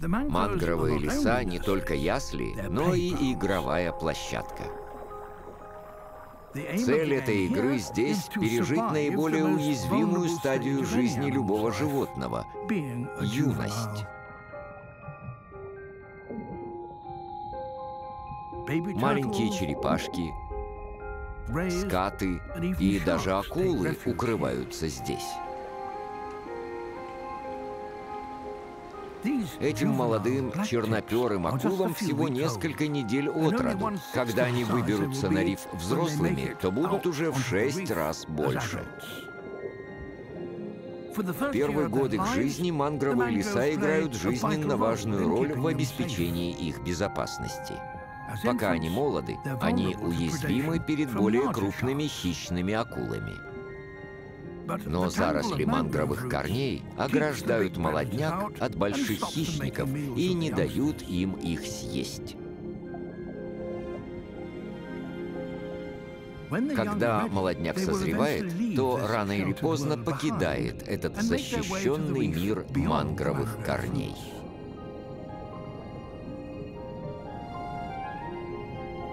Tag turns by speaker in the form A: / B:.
A: Мангровые леса не только ясли, но и игровая площадка. Цель этой игры здесь — пережить наиболее уязвимую стадию жизни любого животного — юность. Маленькие черепашки, скаты и даже акулы укрываются здесь. Этим молодым черноперым акулам всего несколько недель от роду. Когда они выберутся на риф взрослыми, то будут уже в шесть раз больше. Первые годы их жизни мангровые леса играют жизненно важную роль в обеспечении их безопасности. Пока они молоды, они уязвимы перед более крупными хищными акулами. Но заросли мангровых корней ограждают молодняк от больших хищников и не дают им их съесть. Когда молодняк созревает, то рано или поздно покидает этот защищенный мир мангровых корней.